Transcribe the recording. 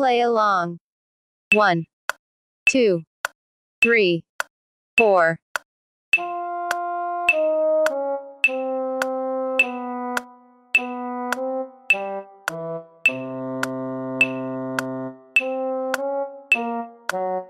Play along. One, two, three, four. Thank